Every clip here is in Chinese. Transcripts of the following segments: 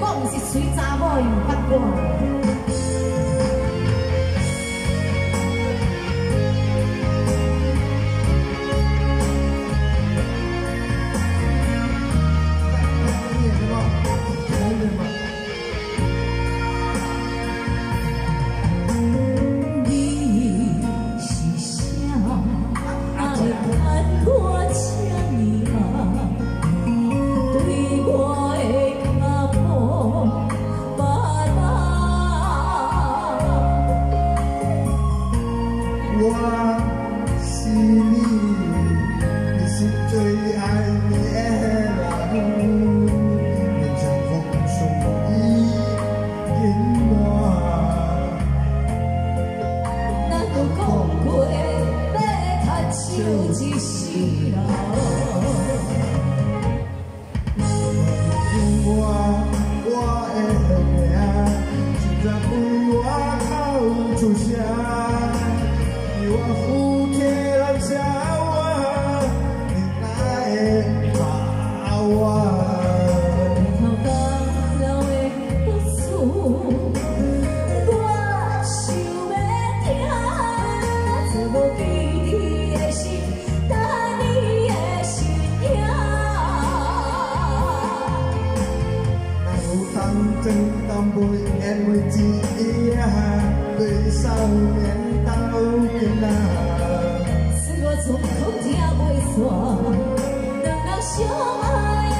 我唔是水查某，又唔八。人生我的名只在心中当背面为记忆啊，对少年当偶像啊。是我从头听不说，等到相爱。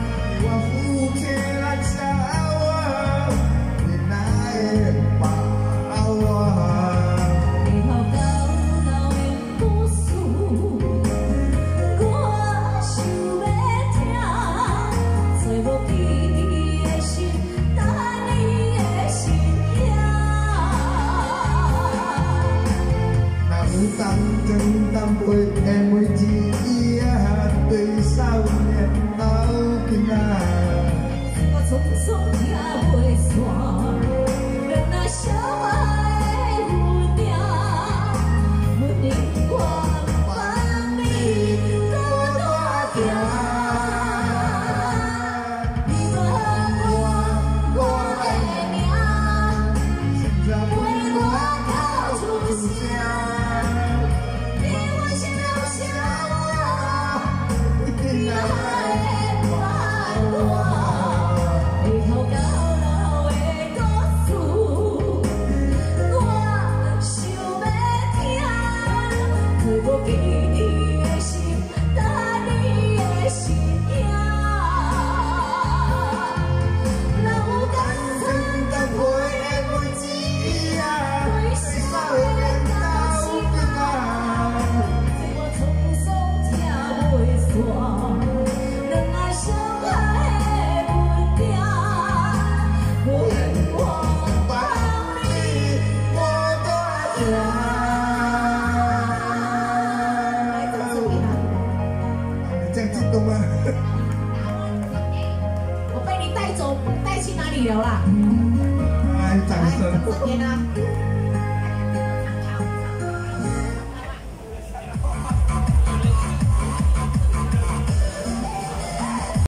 and we you. 去哪里聊啦？来，掌声。呢、